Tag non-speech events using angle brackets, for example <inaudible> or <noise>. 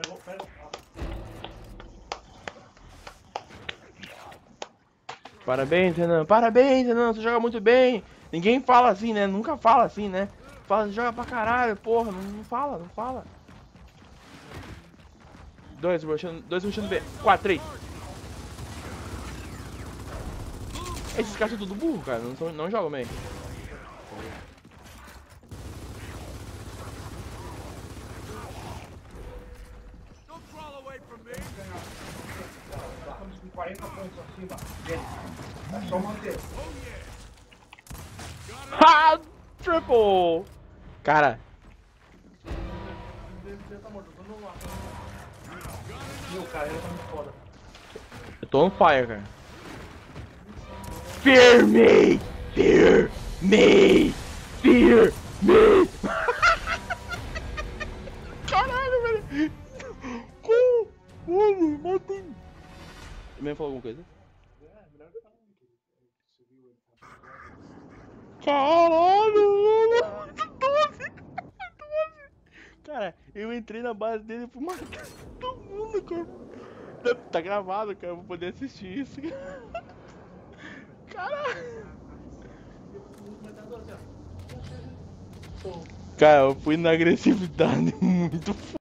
Pegou, pega. Parabéns, Renan. Parabéns, Renan. Você joga muito bem. Ninguém fala assim, né? Nunca fala assim, né? Fala, joga pra caralho, porra. Não, não fala, não fala. Dois rushando, dois rushando B. Quatro, três. Esses caras são tudo burro, cara. Não, não jogam bem. 40 pontos acima dele. É só manter. Ha! Triple! Cara. Meu, cara, ele tá muito foda. eu tô on fire, cara. Fear me! Fear me! Fear me! <laughs> Caralho, velho! Como? Mano, matei! Mesmo falou alguma coisa? Caralho, mano! Muito doce! Muito doce! Cara, eu entrei na base dele e fui matar todo mundo, cara. Tá- gravado, cara, eu vou poder assistir isso. Caralho! Cara, eu fui na agressividade <laughs> muito foda.